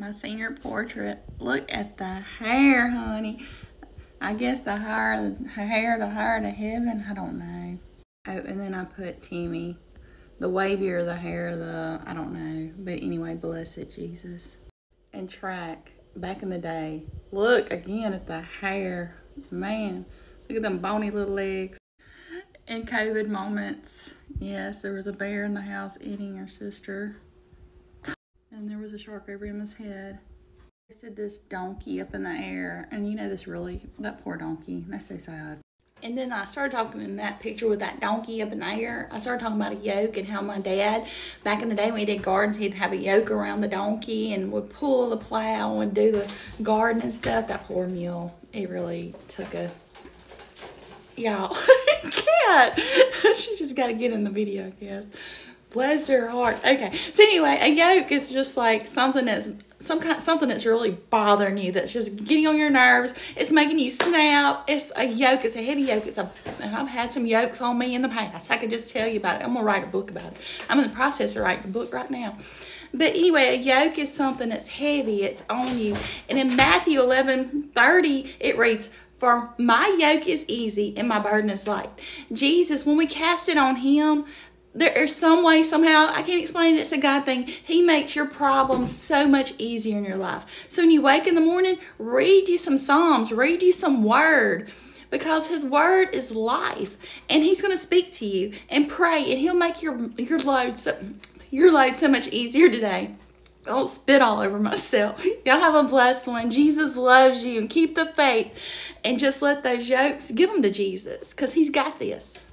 my senior portrait. Look at the hair, honey. I guess the higher the hair, the higher to heaven. I don't know. Oh, and then I put Timmy. The wavier the hair, the I don't know. But anyway, blessed Jesus. And track back in the day. Look again at the hair. Man, look at them bony little legs. In COVID moments, yes, there was a bear in the house eating her sister. There was a shark over Emma's head. They said this donkey up in the air. And you know this really, that poor donkey. That's so sad. And then I started talking in that picture with that donkey up in the air. I started talking about a yoke and how my dad, back in the day when he did gardens, he'd have a yoke around the donkey and would pull the plow and do the garden and stuff. That poor mule, it really took a, y'all, cat. she just got to get in the video, I guess. Bless your heart. Okay, so anyway, a yoke is just like something that's some kind something that's really bothering you that's just getting on your nerves. It's making you snap. It's a yoke. It's a heavy yoke. It's a i've had some yokes on me in the past. I could just tell you about it. I'm gonna write a book about it. I'm in the process of writing a book right now. But anyway a yoke is something that's heavy. It's on you. And in matthew 11 30 it reads for my yoke is easy and my burden is light. Jesus when we cast it on him there is some way somehow i can't explain it. It's a god thing. He makes your problems so much easier in your life. So when you wake in the morning read you some psalms read you some word because his word is life and he's going to speak to you and pray and he'll make your your load so your load so much easier today. Don't spit all over myself. Y'all have a blessed one. Jesus loves you and keep the faith and just let those yokes give them to jesus because he's got this